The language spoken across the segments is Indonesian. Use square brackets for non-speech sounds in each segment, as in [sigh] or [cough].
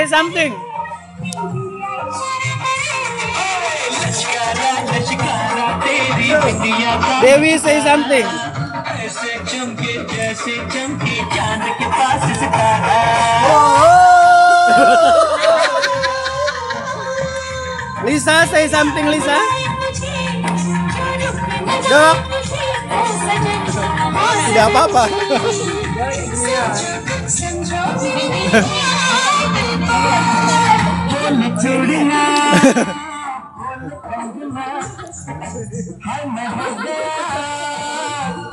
say something. Devi, say something. Oh! Lisa, say something, Lisa. Dok. Tidak apa-apa. [laughs]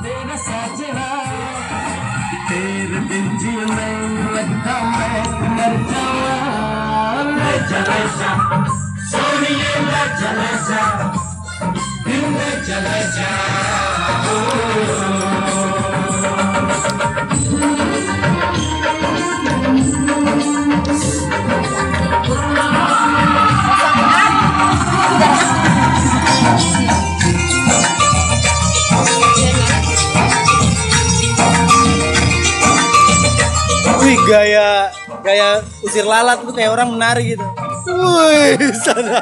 तेरा तेरे बिन जीने लगता मैं मर जाऊँ मैं जलसा सोनिए मैं जलसा दिल में जलसा Wih gaya gaya usir lalat tuh kayak orang menari gitu. Wih, sadar.